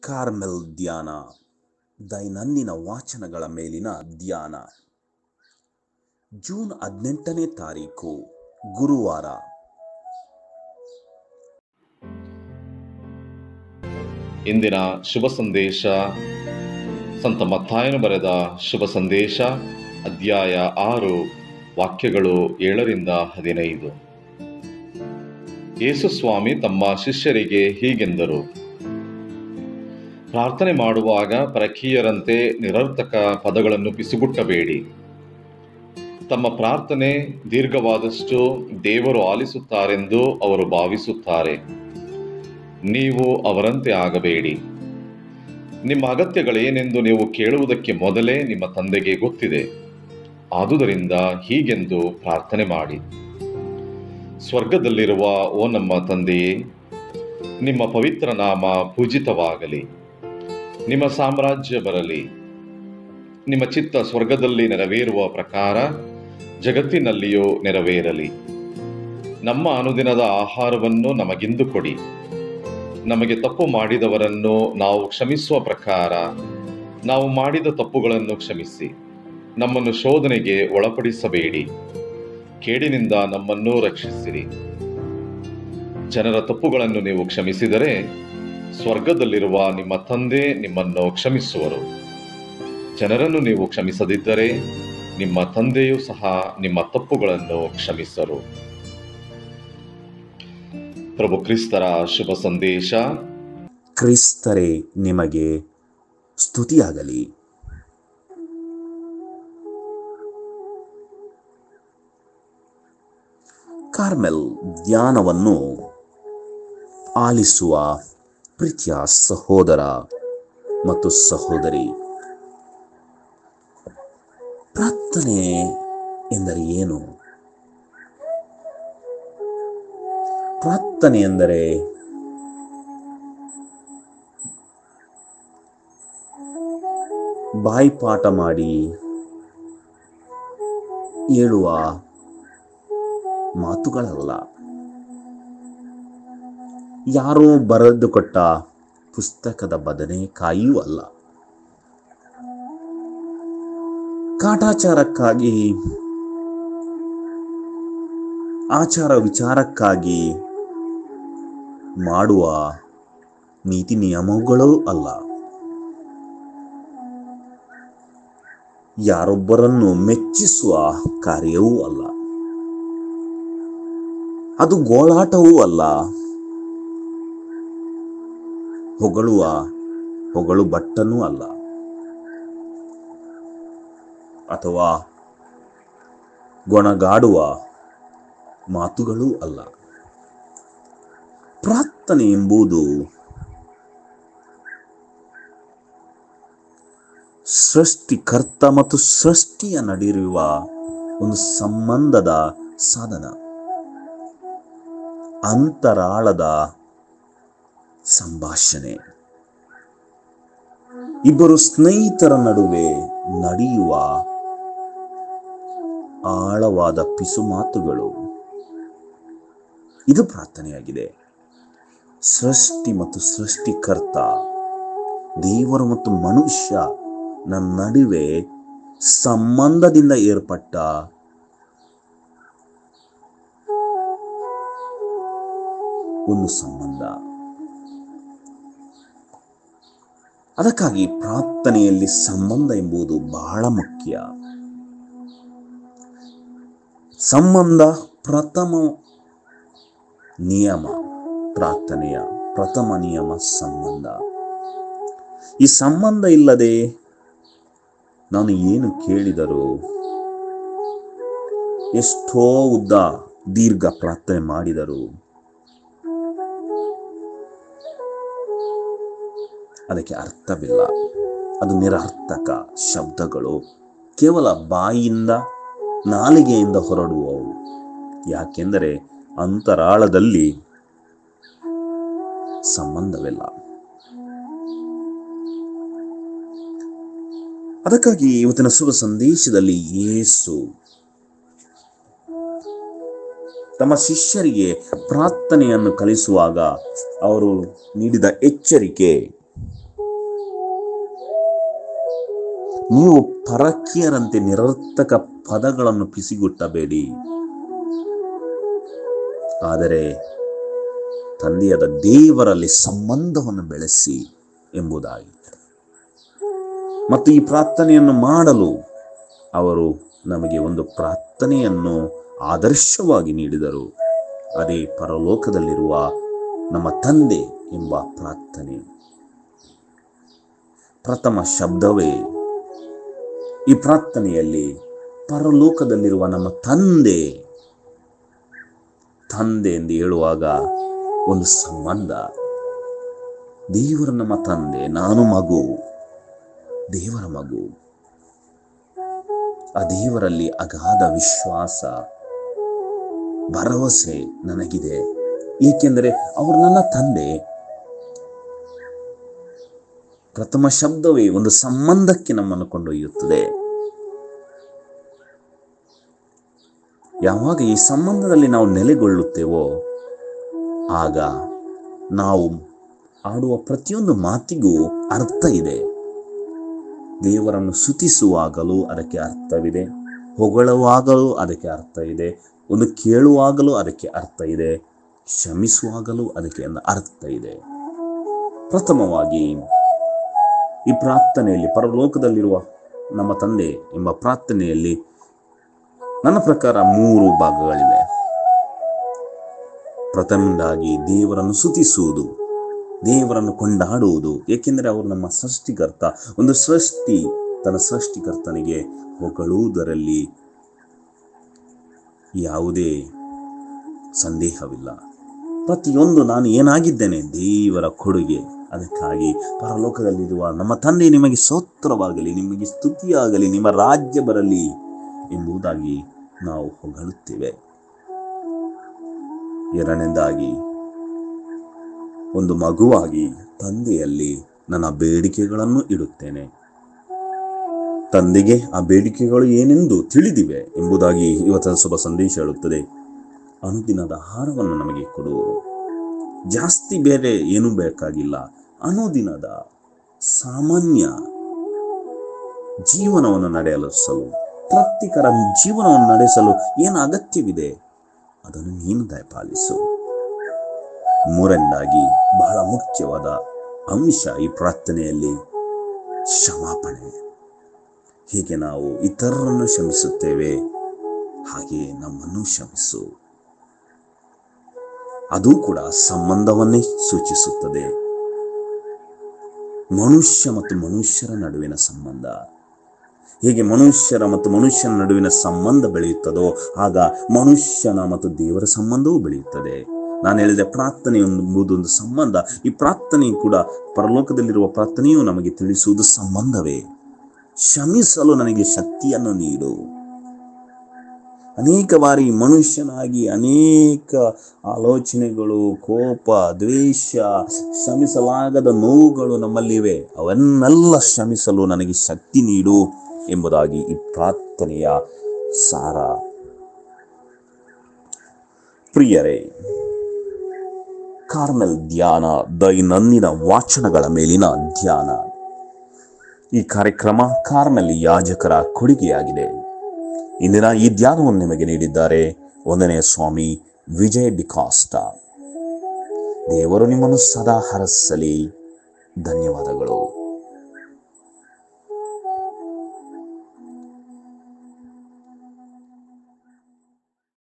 Carmel ಧ್ಯಾನ, ದೈನಂದಿನ ವಾಚನಗಳ ಮೇಲಿನ ಧ್ಯಾನ. ಜೂನ್ ಹದಿನೆಂಟನೇ ತಾರೀಕು, ಗುರುವಾರ. ಇಂದಿನ ಶುಭ ಸಂದೇಶ, ಸಂತ ಮತ್ತಾಯನು ಬರೆದ ಶುಭ ಸಂದೇಶ, ಅಧ್ಯಾಯ ಆರು, ವಾಕ್ಯಗಳು ಏಳರಿಂದ ಹದಿನೈದು. ಯೇಸುಸ್ವಾಮಿ ತಮ್ಮ ಶಿಷ್ಯರಿಗೆ ಹೀಗೆಂದರು ಪ್ರಾರ್ಥನೆ ಮಾಡುವಾಗ ಪರಕೀಯರಂತೆ ನಿರರ್ಥಕ ಪದಗಳನ್ನು ಪಿಸುಗುಟ್ಟಬೇಡಿ. ತಮ್ಮ ಪ್ರಾರ್ಥನೆ ದೀರ್ಘವಾದಷ್ಟು ದೇವರು ಆಲಿಸುತ್ತಾರೆಂದು ಅವರು ಭಾವಿಸುತ್ತಾರೆ. ನೀವು ಅವರಂತೆ ಆಗಬೇಡಿ. ನಿಮ್ಮ ಅಗತ್ಯಗಳೇನೆಂದು ನೀವು ಕೇಳುವುದಕ್ಕೆ ಮೊದಲೇ ನಿಮ್ಮ ತಂದೆಗೆ ಗೊತ್ತಿದೆ. ಆದುದರಿಂದ ಹೀಗೆಂದು ಪ್ರಾರ್ಥನೆ ಮಾಡಿ. ಸ್ವರ್ಗದಲ್ಲಿರುವ ಓ ನಮ್ಮ ತಂದೆಯೇ, ನಿಮ್ಮ ಪವಿತ್ರ ನಾಮ ಪೂಜಿತವಾಗಲಿ. ನಿಮ್ಮ ಸಾಮ್ರಾಜ್ಯ ಬರಲಿ. ನಿಮ್ಮ ಚಿತ್ತ ಸ್ವರ್ಗದಲ್ಲಿ ನೆರವೇರುವ ಪ್ರಕಾರ ಜಗತ್ತಿನಲ್ಲಿಯೂ ನೆರವೇರಲಿ. ನಮ್ಮ ಅನುದಿನದ ಆಹಾರವನ್ನು ನಮಗಿಂದು ಕೊಡಿ. ನಮಗೆ ತಪ್ಪು ಮಾಡಿದವರನ್ನು ನಾವು ಕ್ಷಮಿಸುವ ಪ್ರಕಾರ ನಾವು ಮಾಡಿದ ತಪ್ಪುಗಳನ್ನು ಕ್ಷಮಿಸಿ. ನಮ್ಮನ್ನು ಶೋಧನೆಗೆ ಒಳಪಡಿಸಬೇಡಿ. ಕೇಡಿನಿಂದ ನಮ್ಮನ್ನು ರಕ್ಷಿಸಿರಿ. ಜನರ ತಪ್ಪುಗಳನ್ನು ನೀವು ಕ್ಷಮಿಸಿದರೆ ಸ್ವರ್ಗದಲ್ಲಿರುವ ನಿಮ್ಮ ತಂದೆ ನಿಮ್ಮನ್ನು ಕ್ಷಮಿಸುವರು. ಜನರನ್ನು ನೀವು ಕ್ಷಮಿಸದಿದ್ದರೆ ನಿಮ್ಮ ತಂದೆಯೂ ಸಹ ನಿಮ್ಮ ತಪ್ಪುಗಳನ್ನು ಕ್ಷಮಿಸರು. ಪ್ರಭು ಕ್ರಿಸ್ತರ ಶುಭ ಸಂದೇಶ. ಕ್ರಿಸ್ತರೇ, ನಿಮಗೆ ಸ್ತುತಿಯಾಗಲಿ. ಕಾರ್ಮೆಲ್ ಧ್ಯಾನವನ್ನು ಆಲಿಸುವ ಪ್ರೀತಿಯ ಸಹೋದರ ಮತ್ತು ಸಹೋದರಿ. ಪ್ರಾರ್ಥನೆ ಎಂದರೆ ಏನು? ಪ್ರಾರ್ಥನೆ ಎಂದರೆ ಬಾಯಿಪಾಠ ಮಾಡಿ ಹೇಳುವ ಮಾತುಗಳಲ್ಲ. ಯಾರೋ ಬರೆದು ಕೊಟ್ಟ ಪುಸ್ತಕದ ಬದನೆಕಾಯಿಯೂ ಅಲ್ಲ. ಕಾಟಾಚಾರಕ್ಕಾಗಿ, ಆಚಾರ ವಿಚಾರಕ್ಕಾಗಿ ಮಾಡುವ ನೀತಿ ನಿಯಮಗಳೂ ಅಲ್ಲ. ಯಾರೊಬ್ಬರನ್ನು ಮೆಚ್ಚಿಸುವ ಕಾರ್ಯವೂ ಅಲ್ಲ. ಅದು ಗೋಳಾಟವೂ ಅಲ್ಲ. ಹೊಗಳುವ, ಹೊಗಳು ಬಟ್ಟನೂ ಅಲ್ಲ. ಅಥವಾ ಗೊಣಗಾಡುವ ಮಾತುಗಳೂ ಅಲ್ಲ. ಪ್ರಾರ್ಥನೆ ಎಂಬುದು ಸೃಷ್ಟಿಕರ್ತ ಮತ್ತು ಸೃಷ್ಟಿಯ ನಡಿರುವ ಒಂದು ಸಂಬಂಧದ ಸಾಧನ. ಅಂತರಾಳದ ಸಂಭಾಷಣೆ. ಇಬ್ಬರು ಸ್ನೇಹಿತರ ನಡುವೆ ನಡೆಯುವ ಆಳವಾದ ಪಿಸು ಮಾತುಗಳು. ಇದು ಪ್ರಾರ್ಥನೆಯಾಗಿದೆ. ಸೃಷ್ಟಿ ಮತ್ತು ಸೃಷ್ಟಿಕರ್ತ, ದೇವರು ಮತ್ತು ಮನುಷ್ಯ ನನ್ನ ನಡುವೆ ಸಂಬಂಧದಿಂದ ಏರ್ಪಟ್ಟ ಒಂದು ಸಂಬಂಧ. ಅದಕ್ಕಾಗಿ ಪ್ರಾರ್ಥನೆಯಲ್ಲಿ ಸಂಬಂಧ ಎಂಬುದು ಬಹಳ ಮುಖ್ಯ. ಸಂಬಂಧ ಪ್ರಥಮ ನಿಯಮ, ಪ್ರಾರ್ಥನೆಯ ಪ್ರಥಮ ನಿಯಮ ಸಂಬಂಧ. ಈ ಸಂಬಂಧ ಇಲ್ಲದೆ ನಾನು ಏನು ಕೇಳಿದರೂ ಎಷ್ಟೋ ಉದ್ದ ದೀರ್ಘ ಪ್ರಾರ್ಥನೆ ಮಾಡಿದರು ಅದಕ್ಕೆ ಅರ್ಥವಿಲ್ಲ. ಅದು ನಿರರ್ಥಕ ಶಬ್ದಗಳು. ಕೇವಲ ಬಾಯಿಯಿಂದ ನಾಲಿಗೆಯಿಂದ ಹೊರಡುವವು. ಯಾಕೆಂದರೆ ಅಂತರಾಳದಲ್ಲಿ ಸಂಬಂಧವಿಲ್ಲ. ಅದಕ್ಕಾಗಿ ಇವತ್ತಿನ ಶುಭ ಸಂದೇಶದಲ್ಲಿ ಯೇಸು ತಮ್ಮ ಶಿಷ್ಯರಿಗೆ ಪ್ರಾರ್ಥನೆಯನ್ನು ಕಲಿಸುವಾಗ ಅವರು ನೀಡಿದ ಎಚ್ಚರಿಕೆ ನೀವು ಪರಕೀಯರಂತೆ ನಿರರ್ಥಕ ಪದಗಳನ್ನು ಪಿಸಿಗುಟ್ಟಬೇಡಿ. ಆದರೆ ತಂದೆಯಾದ ದೇವರಲ್ಲಿ ಸಂಬಂಧವನ್ನು ಬೆಳೆಸಿ ಎಂಬುದಾಗಿ ಮತ್ತು ಈ ಪ್ರಾರ್ಥನೆಯನ್ನು ಮಾಡಲು ಅವರು ನಮಗೆ ಒಂದು ಪ್ರಾರ್ಥನೆಯನ್ನು ಆದರ್ಶವಾಗಿ ನೀಡಿದರು. ಅದೇ ಪರಲೋಕದಲ್ಲಿರುವ ನಮ್ಮ ತಂದೆ ಎಂಬ ಪ್ರಾರ್ಥನೆ. ಪ್ರಥಮ ಶಬ್ದವೇ ಈ ಪ್ರಾರ್ಥನೆಯಲ್ಲಿ ಪರಲೋಕದಲ್ಲಿರುವ ನಮ್ಮ ತಂದೆ ತಂದೆ ಎಂದು ಹೇಳುವಾಗ ಒಂದು ಸಂಬಂಧ. ದೇವರ ನಮ್ಮ ತಂದೆ, ನಾನು ಮಗು, ದೇವರ ಮಗು. ಆ ದೇವರಲ್ಲಿ ಅಗಾಧ ವಿಶ್ವಾಸ, ಭರವಸೆ ನನಗಿದೆ. ಏಕೆಂದರೆ ಅವರು ನನ್ನ ತಂದೆ ಪ್ರಥಮ ಶಬ್ದವೇ ಒಂದು ಸಂಬಂಧಕ್ಕೆ ನಮ್ಮನ್ನು ಕೊಂಡೊಯ್ಯುತ್ತದೆ. ಯಾವಾಗ ಈ ಸಂಬಂಧದಲ್ಲಿ ನಾವು ನೆಲೆಗೊಳ್ಳುತ್ತೇವೋ, ಆಗ ನಾವು ಆಡುವ ಪ್ರತಿಯೊಂದು ಮಾತಿಗೂ ಅರ್ಥ ಇದೆ. ದೇವರನ್ನು ಸುತಿಸುವಾಗಲೂ ಅದಕ್ಕೆ ಅರ್ಥವಿದೆ, ಹೊಗಳುವಾಗಲೂ ಅದಕ್ಕೆ ಅರ್ಥ ಇದೆ, ಒಂದು ಕೇಳುವಾಗಲೂ ಅದಕ್ಕೆ ಅರ್ಥ ಇದೆ ಕ್ಷಮಿಸುವಾಗಲೂ ಅದಕ್ಕೆ ಅರ್ಥ ಇದೆ. ಪ್ರಥಮವಾಗಿ ಈ ಪ್ರಾರ್ಥನೆಯಲ್ಲಿ ಪರಲೋಕದಲ್ಲಿರುವ ನಮ್ಮ ತಂದೆ ಎಂಬ ಪ್ರಾರ್ಥನೆಯಲ್ಲಿ ನನ್ನ ಪ್ರಕಾರ ಮೂರು ಭಾಗಗಳಿವೆ. ಪ್ರಥಮದಾಗಿ ದೇವರನ್ನು ಸುತಿಸುವುದು ದೇವರನ್ನು ಕೊಂಡಾಡುವುದು, ಏಕೆಂದರೆ ಅವರು ನಮ್ಮ ಸೃಷ್ಟಿಕರ್ತ, ಒಂದು ಸೃಷ್ಟಿ ತನ್ನ ಸೃಷ್ಟಿಕರ್ತನಿಗೆ ಹೊಗಳುವುದರಲ್ಲಿ ಯಾವುದೇ ಸಂದೇಹವಿಲ್ಲ. ಪ್ರತಿಯೊಂದು ನಾನು ಏನಾಗಿದ್ದೇನೆ, ದೇವರ ಕೊಡುಗೆ ಅದಕ್ಕಾಗಿ ಪರಲೋಕದಲ್ಲಿರುವ ನಮ್ಮ ತಂದೆ ನಿಮಗೆ ಸ್ತೋತ್ರವಾಗಲಿ, ನಿಮಗೆ ಸ್ತುತಿಯಾಗಲಿ, ನಿಮ್ಮ ರಾಜ್ಯ ಬರಲಿ ಎಂಬುದಾಗಿ ನಾವು ಹೊಗಳುತ್ತೇವೆ. ಎರಡನೇದಾಗಿ, ಒಂದು ಮಗುವಾಗಿ ತಂದೆಯಲ್ಲಿ ನನ್ನ ಬೇಡಿಕೆಗಳನ್ನು ಇಡುತ್ತೇನೆ. ತಂದೆಗೆ ಆ ಬೇಡಿಕೆಗಳು ಏನೆಂದು ತಿಳಿದಿವೆ ಎಂಬುದಾಗಿ ಇವತ್ತಿನ ಶುಭ ಸಂದೇಶ ಹೇಳುತ್ತದೆ. ಅನುದಿನದ ಆಹಾರವನ್ನು ನಮಗೆ ಕೊಡು. ಜಾಸ್ತಿ ಬೇರೆ ಏನೂ ಬೇಕಾಗಿಲ್ಲ. ಅನುದಿನದ ಸಾಮಾನ್ಯ ಜೀವನವನ್ನು ನಡೆಸಲು ತೃಪ್ತಿಕರ ಜೀವನವನ್ನು ನಡೆಸಲು ಏನು ಅಗತ್ಯವಿದೆ, ಅದನ್ನು ನೀನು ದಯಪಾಲಿಸು. ಮೂರನೇದಾಗಿ, ಬಹಳ ಮುಖ್ಯವಾದ ಅಂಶ ಈ ಪ್ರಾರ್ಥನೆಯಲ್ಲಿ, ಕ್ಷಮಾಪಣೆ. ಹೀಗೆ ನಾವು ಇತರರನ್ನು ಕ್ಷಮಿಸುತ್ತೇವೆ ಹಾಗೆ ನಮ್ಮನ್ನು ಕ್ಷಮಿಸು. ಅದು ಕೂಡ ಸಂಬಂಧವನ್ನೇ ಸೂಚಿಸುತ್ತದೆ. ಮನುಷ್ಯ ಮತ್ತು ಮನುಷ್ಯರ ನಡುವಿನ ಸಂಬಂಧ. ಹೇಗೆ ಮನುಷ್ಯರ ಮತ್ತು ಮನುಷ್ಯನ ನಡುವಿನ ಸಂಬಂಧ ಬೆಳೆಯುತ್ತದೋ, ಆಗ ಮನುಷ್ಯನ ಮತ್ತು ದೇವರ ಸಂಬಂಧವೂ ಬೆಳೆಯುತ್ತದೆ. ನಾನು ಹೇಳಿದೆ ಪ್ರಾರ್ಥನೆ ಎಂಬುದು ಒಂದು ಸಂಬಂಧ, ಈ ಪ್ರಾರ್ಥನೆ ಕೂಡ ಪರಲೋಕದಲ್ಲಿರುವ ಪ್ರಾರ್ಥನೆಯು ನಮಗೆ ತಿಳಿಸುವುದು ಸಂಬಂಧವೇ. ಕ್ಷಮಿಸಲು ನನಗೆ ಶಕ್ತಿಯನ್ನು ನೀಡು. ಅನೇಕ ಬಾರಿ ಮನುಷ್ಯನಾಗಿ ಅನೇಕ ಆಲೋಚನೆಗಳು, ಕೋಪ, ದ್ವೇಷ ಶ್ರಮಿಸಲಾಗದ ನೋವುಗಳು ನಮ್ಮಲ್ಲಿವೆ. ಅವನ್ನೆಲ್ಲ ಶ್ರಮಿಸಲು ನನಗೆ ಶಕ್ತಿ ನೀಡು ಎಂಬುದಾಗಿ ಈ ಪ್ರಾರ್ಥನೆಯ ಸಾರ. ಪ್ರಿಯರೇ, ಕಾರ್ಮೆಲ್ ಧ್ಯಾನ ದೈನಂದಿನ ವಾಚನಗಳ ಮೇಲಿನ ಧ್ಯಾನ. ಈ ಕಾರ್ಯಕ್ರಮ ಕಾರ್ಮೆಲ್ ಯಾಜಕರ ಕೊಡುಗೆಯಾಗಿದೆ. ಇಂದಿನ ಈ ಧ್ಯಾನವನ್ನು ನಿಮಗೆ ನೀಡಿದ್ದಾರೆ ಒಂದನೇ ಸ್ವಾಮಿ ವಿಜಯ್ ಡಿಕಾಸ್ಟಾ ದೇವರು ನಿಮ್ಮನ್ನು ಸದಾ ಹರಸಲಿ. ಧನ್ಯವಾದಗಳು.